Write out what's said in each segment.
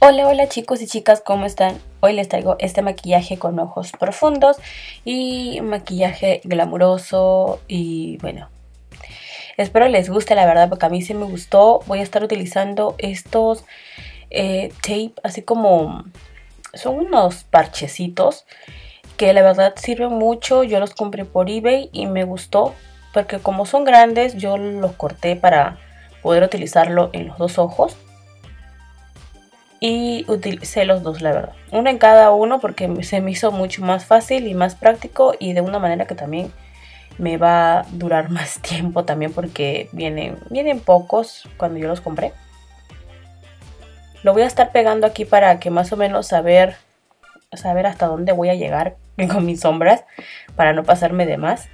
Hola, hola chicos y chicas, ¿cómo están? Hoy les traigo este maquillaje con ojos profundos y maquillaje glamuroso y bueno, espero les guste la verdad porque a mí sí me gustó. Voy a estar utilizando estos eh, tape, así como son unos parchecitos que la verdad sirven mucho. Yo los compré por eBay y me gustó porque como son grandes yo los corté para poder utilizarlo en los dos ojos y utilicé los dos la verdad. Uno en cada uno porque se me hizo mucho más fácil y más práctico y de una manera que también me va a durar más tiempo también porque vienen, vienen pocos cuando yo los compré. Lo voy a estar pegando aquí para que más o menos saber saber hasta dónde voy a llegar con mis sombras para no pasarme de más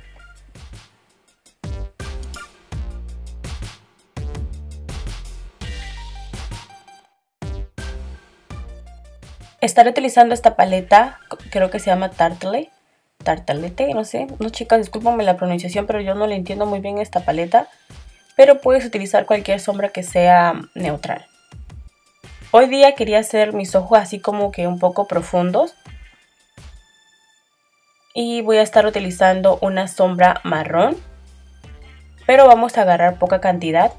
Estaré utilizando esta paleta, creo que se llama Tartley. Tartalete, no sé. No, chicas, discúlpame la pronunciación, pero yo no le entiendo muy bien esta paleta. Pero puedes utilizar cualquier sombra que sea neutral. Hoy día quería hacer mis ojos así como que un poco profundos. Y voy a estar utilizando una sombra marrón. Pero vamos a agarrar poca cantidad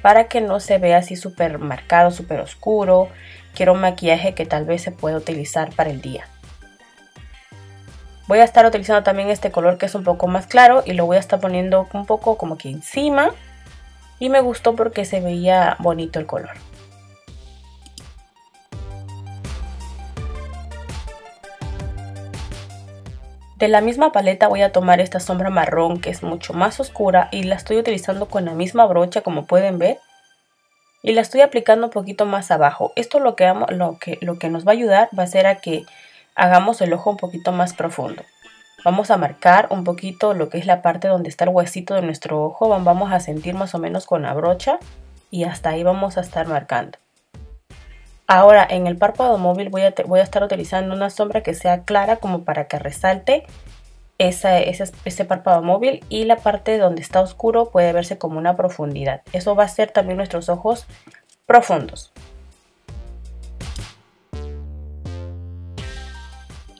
para que no se vea así súper marcado, súper oscuro quiero un maquillaje que tal vez se pueda utilizar para el día. Voy a estar utilizando también este color que es un poco más claro y lo voy a estar poniendo un poco como que encima. Y me gustó porque se veía bonito el color. De la misma paleta voy a tomar esta sombra marrón que es mucho más oscura y la estoy utilizando con la misma brocha como pueden ver y la estoy aplicando un poquito más abajo. Esto lo que, lo que, lo que nos va a ayudar va a ser a que hagamos el ojo un poquito más profundo. Vamos a marcar un poquito lo que es la parte donde está el huesito de nuestro ojo. Vamos a sentir más o menos con la brocha y hasta ahí vamos a estar marcando. Ahora en el párpado móvil voy a, voy a estar utilizando una sombra que sea clara como para que resalte ese, párpado móvil y la parte donde está oscuro puede verse como una profundidad. Eso va a ser también nuestros ojos profundos.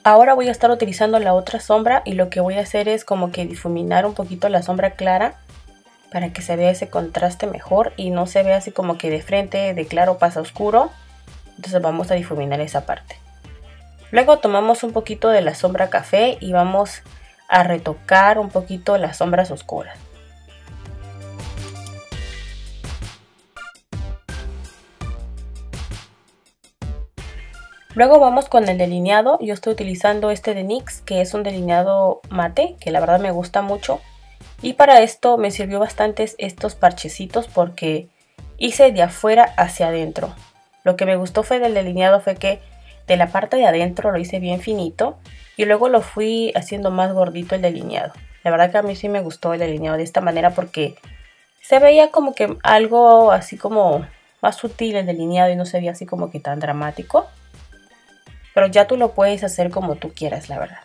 Ahora voy a estar utilizando la otra sombra y lo que voy a hacer es como que difuminar un poquito la sombra clara para que se vea ese contraste mejor y no se vea así como que de frente de claro pasa oscuro. Entonces vamos a difuminar esa parte. Luego tomamos un poquito de la sombra café y vamos a retocar un poquito las sombras oscuras. Luego vamos con el delineado. Yo estoy utilizando este de NYX, que es un delineado mate, que la verdad me gusta mucho. Y para esto me sirvió bastante estos parchecitos porque hice de afuera hacia adentro. Lo que me gustó fue del delineado fue que de la parte de adentro lo hice bien finito y luego lo fui haciendo más gordito el delineado. La verdad que a mí sí me gustó el delineado de esta manera porque se veía como que algo así como más sutil el delineado y no se veía así como que tan dramático. Pero ya tú lo puedes hacer como tú quieras, la verdad.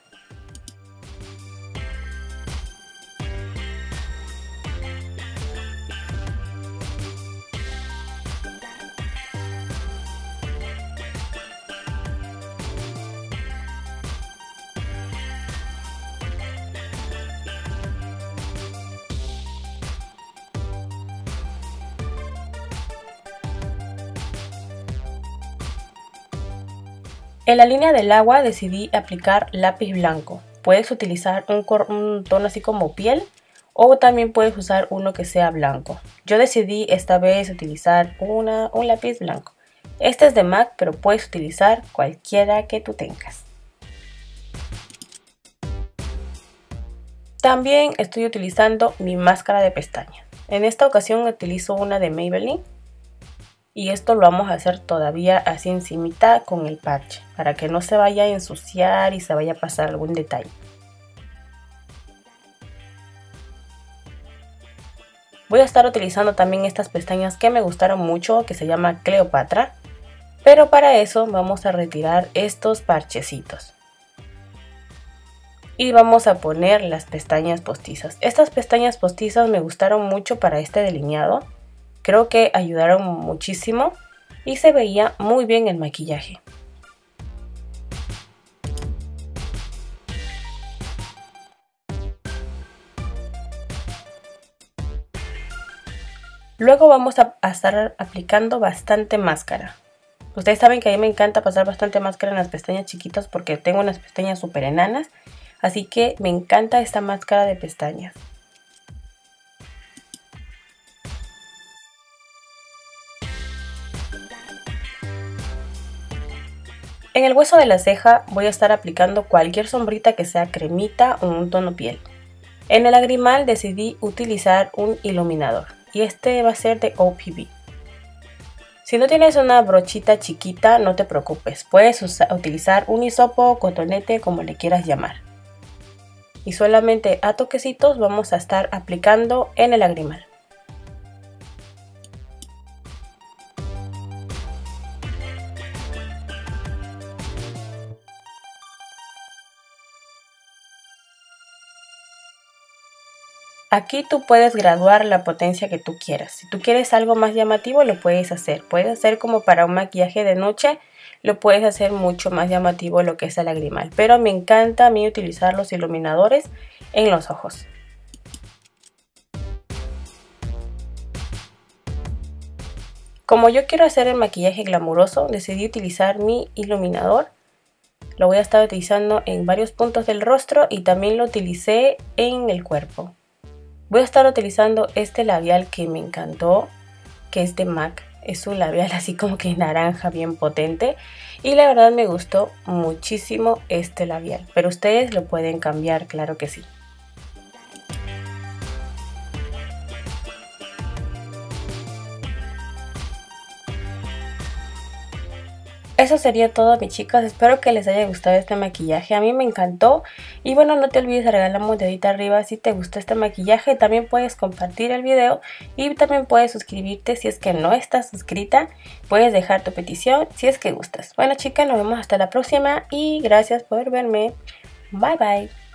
En la línea del agua decidí aplicar lápiz blanco. Puedes utilizar un, tono así como piel o también puedes usar uno que sea blanco. Yo decidí esta vez utilizar una, un lápiz blanco. Este es de MAC, pero puedes utilizar cualquiera que tú tengas. También estoy utilizando mi máscara de pestañas. En esta ocasión utilizo una de Maybelline y esto lo vamos a hacer todavía así encimita con el parche para que no se vaya a ensuciar y se vaya a pasar algún detalle. Voy a estar utilizando también estas pestañas que me gustaron mucho que se llama Cleopatra pero para eso vamos a retirar estos parchecitos y vamos a poner las pestañas postizas. Estas pestañas postizas me gustaron mucho para este delineado Creo que ayudaron muchísimo y se veía muy bien el maquillaje. Luego vamos a, estar aplicando bastante máscara. Ustedes saben que a mí me encanta pasar bastante máscara en las pestañas chiquitas porque tengo unas pestañas súper enanas. Así que me encanta esta máscara de pestañas. En el hueso de la ceja voy a estar aplicando cualquier sombrita que sea cremita o un tono piel. En el lagrimal decidí utilizar un iluminador y este va a ser de OPB. Si no tienes una brochita chiquita, no te preocupes, puedes utilizar un hisopo o cotonete como le quieras llamar. Y solamente a toquecitos vamos a estar aplicando en el lagrimal. Aquí tú puedes graduar la potencia que tú quieras. Si tú quieres algo más llamativo, lo puedes hacer. Puedes hacer como para un maquillaje de noche, lo puedes hacer mucho más llamativo lo que es el lagrimal. Pero me encanta a mí utilizar los iluminadores en los ojos. Como yo quiero hacer el maquillaje glamuroso, decidí utilizar mi iluminador. Lo voy a estar utilizando en varios puntos del rostro y también lo utilicé en el cuerpo. Voy a estar utilizando este labial que me encantó, que es de MAC. Es un labial así como que naranja bien potente y la verdad me gustó muchísimo este labial. Pero ustedes lo pueden cambiar, claro que sí. Eso sería todo mis chicas, espero que les haya gustado este maquillaje, a mí me encantó. Y bueno no te olvides de regalar un dedito arriba si te gustó este maquillaje, también puedes compartir el video y también puedes suscribirte si es que no estás suscrita, puedes dejar tu petición si es que gustas. Bueno chicas, nos vemos hasta la próxima y gracias por verme, bye bye.